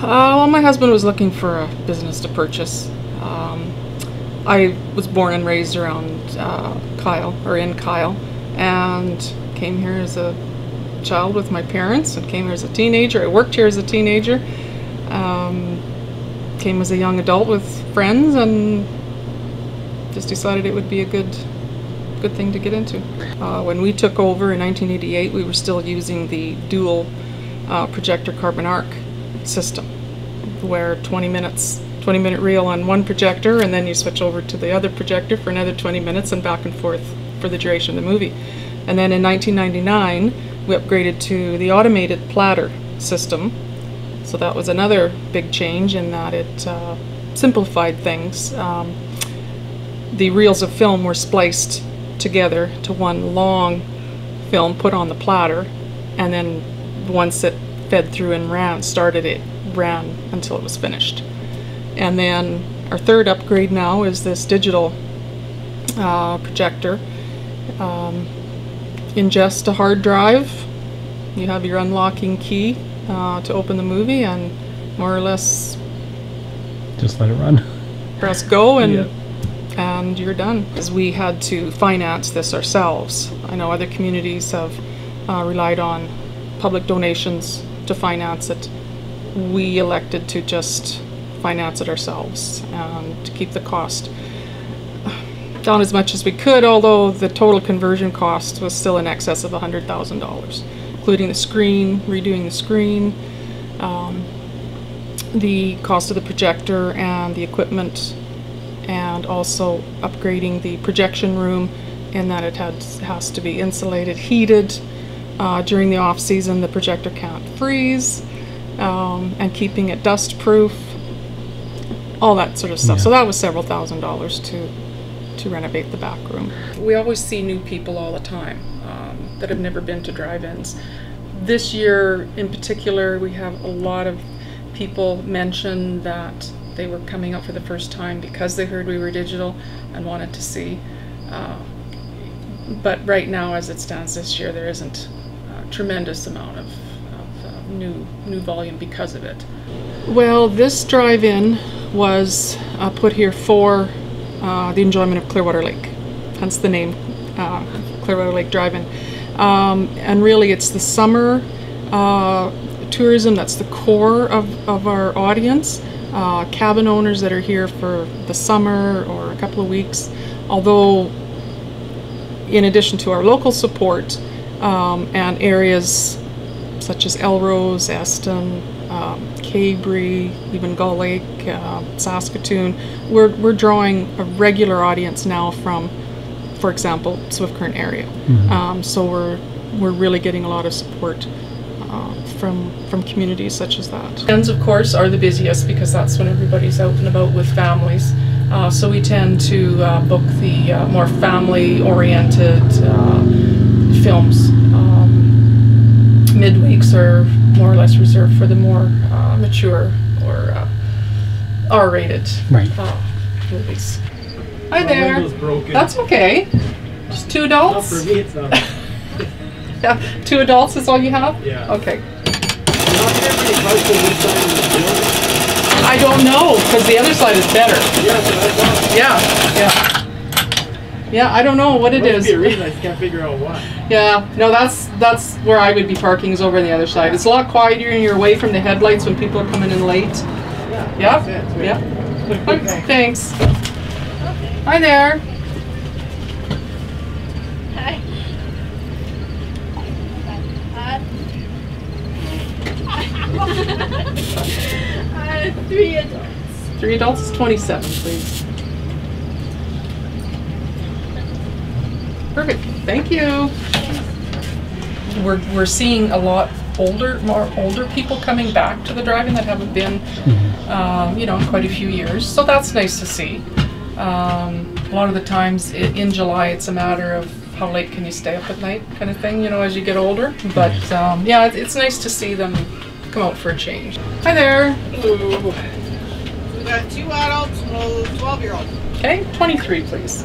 Uh, well, my husband was looking for a business to purchase. Um, I was born and raised around uh, Kyle, or in Kyle, and came here as a child with my parents and came here as a teenager. I worked here as a teenager. Um, came as a young adult with friends and just decided it would be a good good thing to get into. Uh, when we took over in 1988, we were still using the dual uh, projector carbon arc system, where 20 minutes, 20 minute reel on one projector, and then you switch over to the other projector for another 20 minutes and back and forth for the duration of the movie. And then in 1999, we upgraded to the automated platter system. So that was another big change in that it uh, simplified things. Um, the reels of film were spliced together to one long film put on the platter, and then once it fed through and ran, started it, ran until it was finished. And then our third upgrade now is this digital uh, projector. Um, ingest a hard drive, you have your unlocking key uh, to open the movie, and more or less Just let it run. press go and Yeah. and you're done. Because we had to finance this ourselves. I know other communities have uh, relied on public donations to finance it. We elected to just finance it ourselves and to keep the cost down as much as we could, although the total conversion cost was still in excess of $100,000, including the screen, redoing the screen, um, the cost of the projector and the equipment and also upgrading the projection room in that it had, has to be insulated, heated. Uh, during the off season, the projector can't freeze, um, and keeping it dust proof, all that sort of stuff. Yeah. So that was several thousand dollars to to renovate the back room. We always see new people all the time um, that have never been to drive-ins. This year, in particular, we have a lot of people mention that they were coming out for the first time because they heard we were digital and wanted to see. Uh, but right now, as it stands this year, there isn't a tremendous amount of, of new new volume because of it. Well, this drive-in was uh, put here for uh, the enjoyment of Clearwater Lake, hence the name uh, Clearwater Lake Drive-In. Um, and really, it's the summer uh, tourism that's the core of, of our audience. Uh, cabin owners that are here for the summer or a couple of weeks, although in addition to our local support um, and areas such as Elrose, Eston, um, Cabri, even Gull Lake, uh, Saskatoon, we're, we're drawing a regular audience now from, for example, Swift Current area. Um, so we're we're really getting a lot of support uh, from from communities such as that. Weekends, of course, are the busiest because that's when everybody's out and about with families. Uh, so we tend to uh, book the uh, more family-oriented uh, films. Midweeks are more or less reserved for the more uh, mature or uh, R-rated Right. uh, movies. Hi there. That's okay. Just two not adults. for me. It's not. Yeah, two adults is all you have? Yeah. Okay. Not everybody parks on this side of the building. I don't know, because the other side is better. Yeah, so I thought. Yeah, yeah. Yeah, I don't know what it Must is. be a reason. I just can't figure out why. Yeah, no, that's that's where I would be parking is over on the other side. It's a lot quieter and you're away from the headlights when people are coming in late. Yeah. Yep, Makes yep. Okay. Thanks. Hi there. Hi. Uh, three adults. Three adults is 27, please. Thank you. We're, we're seeing a lot older, more older people coming back to the drive-in that haven't been, um, you know, in quite a few years. So that's nice to see. Um, a lot of the times i- in July, it's a matter of how late can you stay up at night, kind of thing. You know, as you get older. But um, yeah, it's, it's nice to see them come out for a change. Hi there. We got two adults and a 12 year old. Okay, 23, please.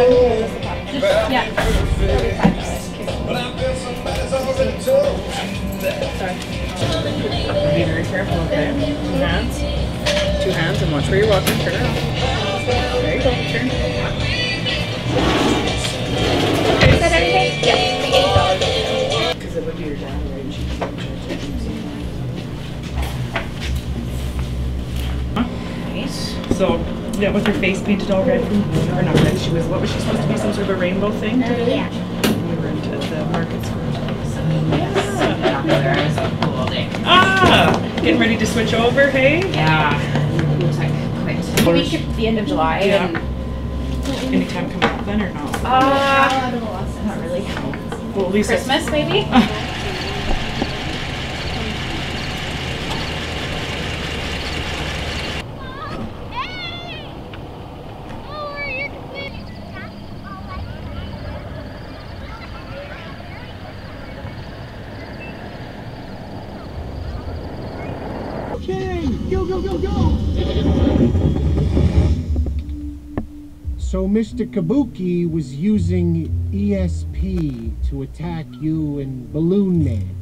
Yeah. That'll be very careful, hands. Two hands and watch where you're walking. There you go. Turn. Is that everything? Yes. Because it would be your right? Nice. So, yeah, with her face painted all red, or not red, she was, what was she supposed to be, some sort of a rainbow thing today? Yeah. We were into the market square. There is a cool day. Ah, getting ready to switch over, hey? Yeah. Looks like quite. Maybe at the end of July Yeah. and. Anytime coming up then or not? Uh, not really. Well, at least Christmas maybe? Okay, go, go, go, go! So Mr. Kabuki was using ESP to attack you and Balloon Man.